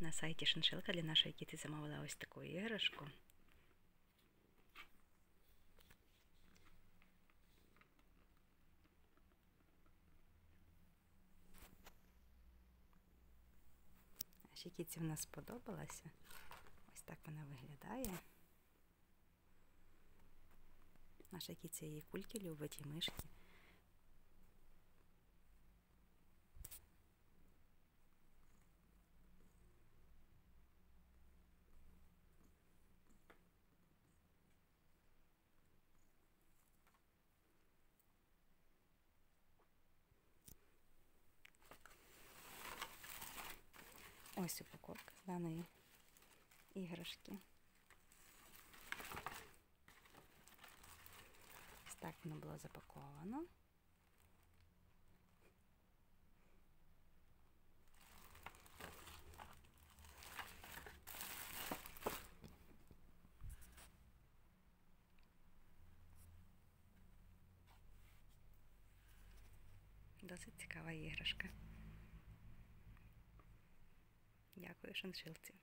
На сайті Шиншилка для нашої кіти замовила ось таку іграшку. Нашій кіці вона сподобалася. Ось так вона виглядає. Наша кіця її кульки любить і мишки. Ось упаковка даної іграшки. Ось так воно було запаковано. Досить цікава іграшка. Јаковишен Шилци.